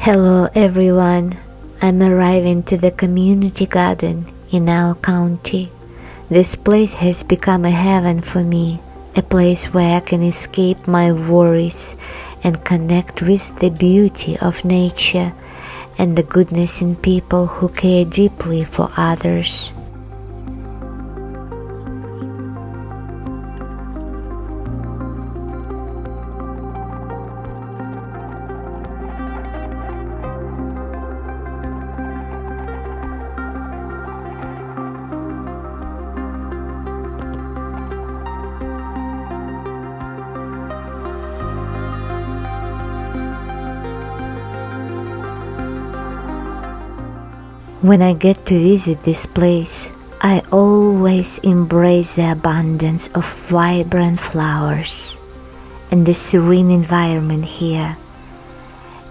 Hello everyone. I'm arriving to the community garden in our county. This place has become a heaven for me, a place where I can escape my worries and connect with the beauty of nature and the goodness in people who care deeply for others. When I get to visit this place, I always embrace the abundance of vibrant flowers and the serene environment here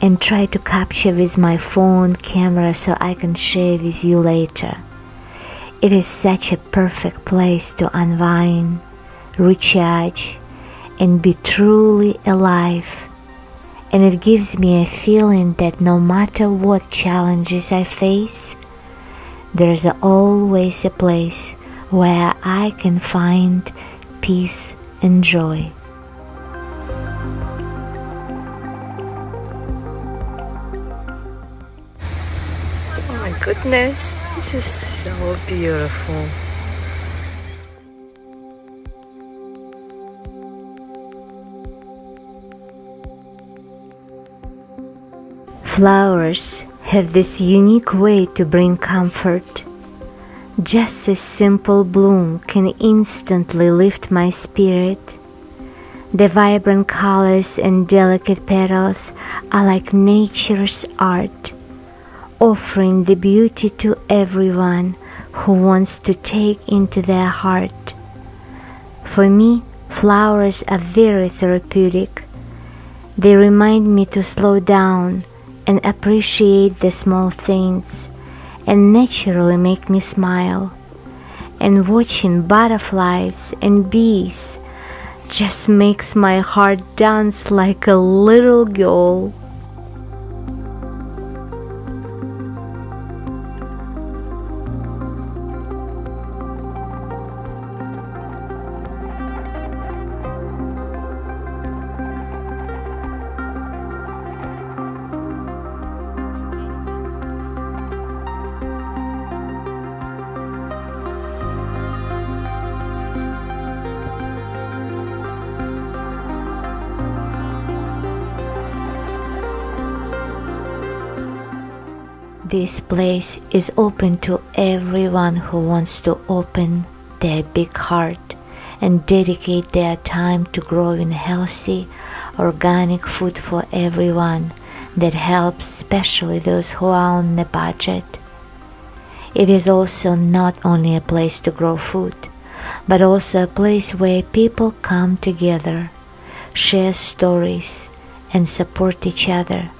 and try to capture with my phone camera so I can share with you later. It is such a perfect place to unwind, recharge, and be truly alive and it gives me a feeling that no matter what challenges I face, there's always a place where I can find peace and joy. Oh my goodness, this is so beautiful. Flowers have this unique way to bring comfort. Just a simple bloom can instantly lift my spirit. The vibrant colors and delicate petals are like nature's art, offering the beauty to everyone who wants to take into their heart. For me, flowers are very therapeutic. They remind me to slow down and appreciate the small things and naturally make me smile. And watching butterflies and bees just makes my heart dance like a little girl. This place is open to everyone who wants to open their big heart and dedicate their time to growing healthy, organic food for everyone that helps especially those who are on the budget. It is also not only a place to grow food, but also a place where people come together, share stories, and support each other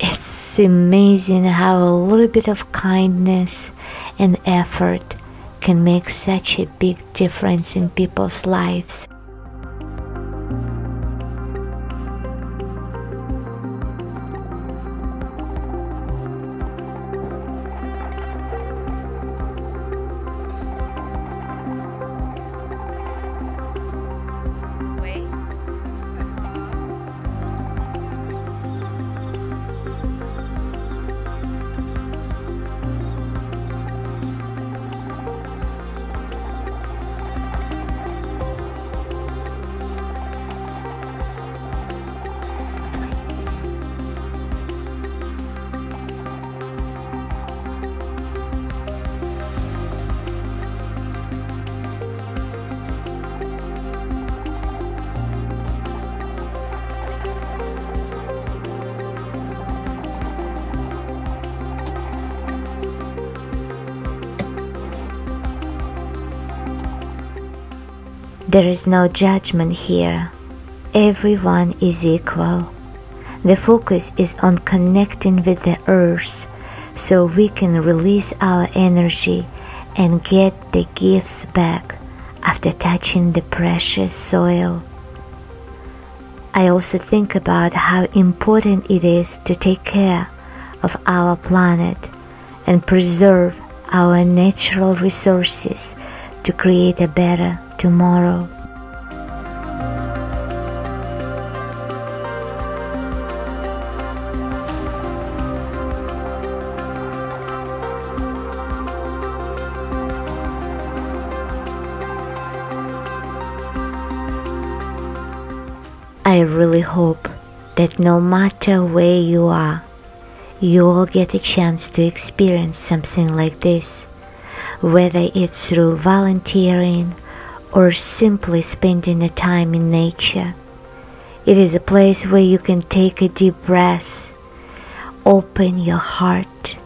it's amazing how a little bit of kindness and effort can make such a big difference in people's lives. There is no judgment here. Everyone is equal. The focus is on connecting with the earth so we can release our energy and get the gifts back after touching the precious soil. I also think about how important it is to take care of our planet and preserve our natural resources to create a better tomorrow. I really hope that no matter where you are, you will get a chance to experience something like this, whether it's through volunteering or simply spending a time in nature. It is a place where you can take a deep breath, open your heart,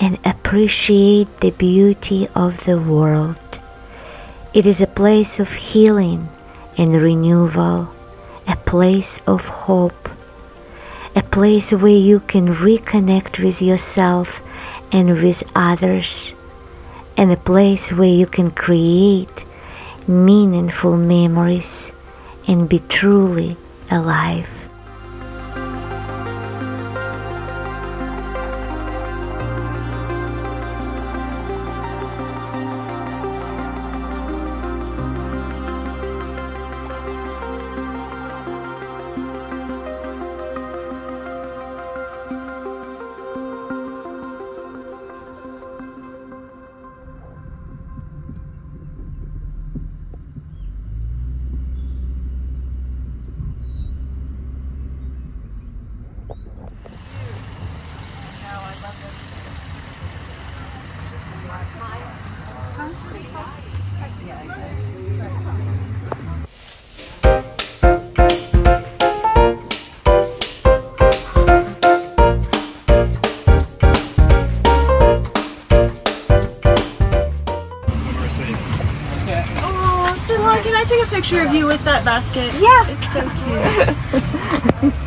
and appreciate the beauty of the world. It is a place of healing and renewal, a place of hope, a place where you can reconnect with yourself and with others, and a place where you can create meaningful memories and be truly alive. Picture of you with that basket? Yeah. It's so cute.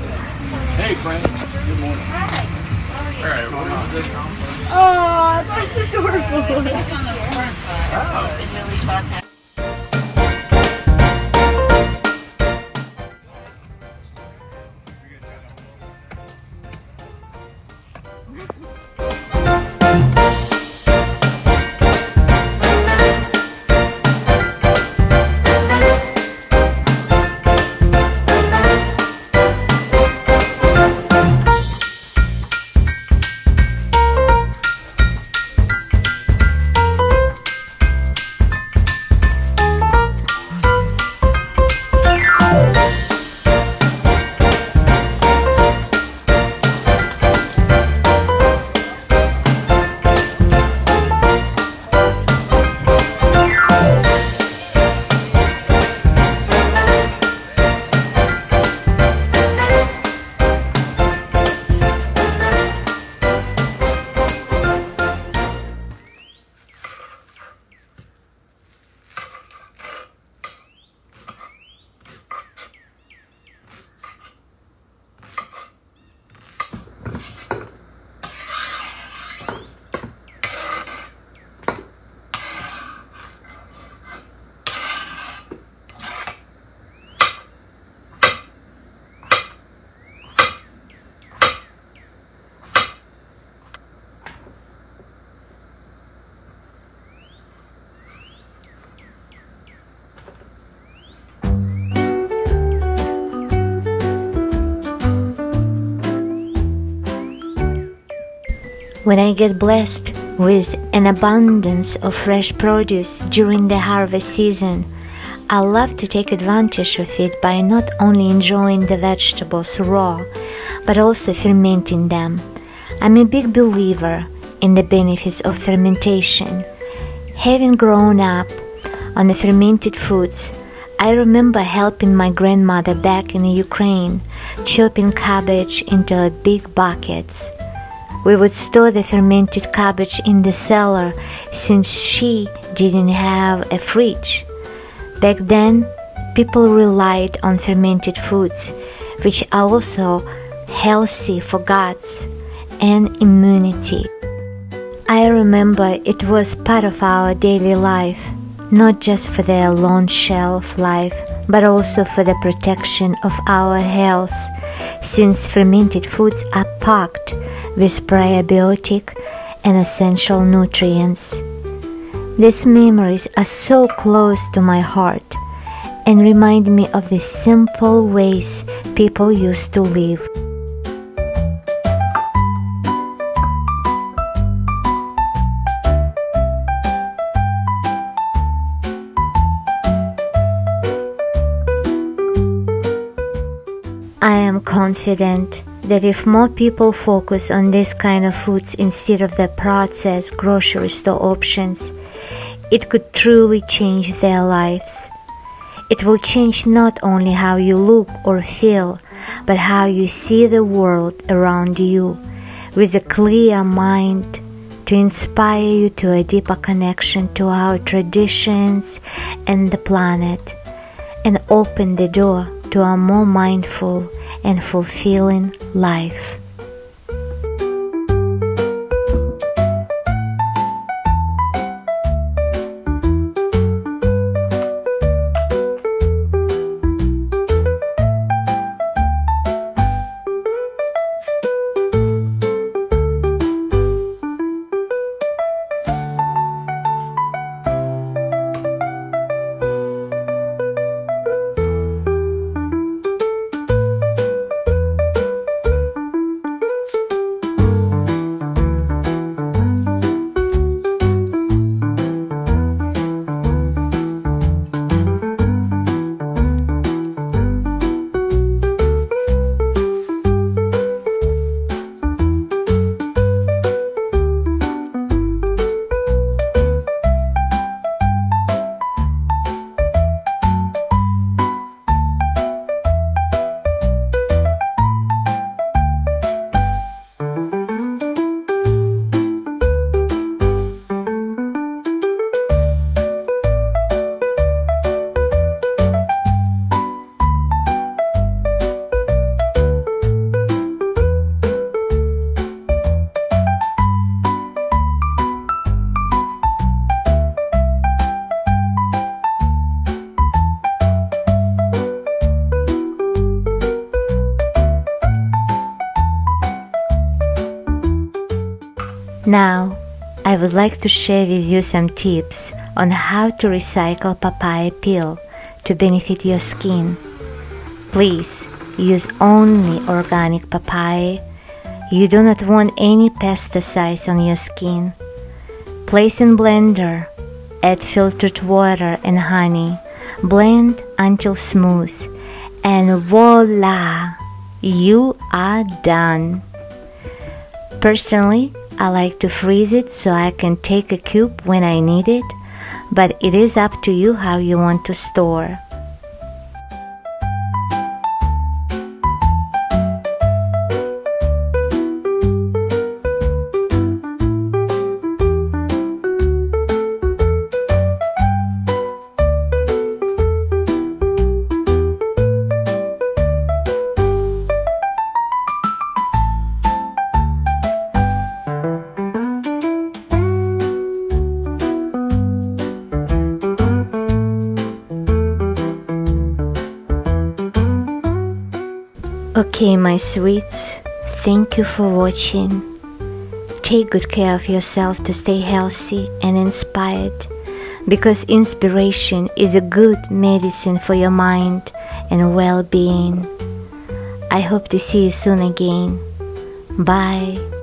Hey, Frank. Good morning. All right. Oh, that's adorable. When I get blessed with an abundance of fresh produce during the harvest season, I love to take advantage of it by not only enjoying the vegetables raw, but also fermenting them. I'm a big believer in the benefits of fermentation. Having grown up on the fermented foods, I remember helping my grandmother back in Ukraine chopping cabbage into big buckets. We would store the fermented cabbage in the cellar since she didn't have a fridge. Back then, people relied on fermented foods, which are also healthy for guts and immunity. I remember it was part of our daily life. not just for their long shelf life, but also for the protection of our health, since fermented foods are packed with probiotic and essential nutrients. These memories are so close to my heart and remind me of the simple ways people used to live. I am confident that if more people focus on this kind of foods instead of the processed grocery store options, it could truly change their lives. It will change not only how you look or feel, but how you see the world around you with a clear mind to inspire you to a deeper connection to our traditions and the planet and open the door to a more mindful and fulfilling life. Now, I would like to share with you some tips on how to recycle papaya peel to benefit your skin. Please use only organic papaya. You do not want any pesticides on your skin. Place in blender. Add filtered water and honey. Blend until smooth. And voila! You are done. Personally, I like to freeze it so I can take a cube when I need it, but it is up to you how you want to store. Okay, my sweets, thank you for watching. Take good care of yourself to stay healthy and inspired because inspiration is a good medicine for your mind and well being. I hope to see you soon again. Bye.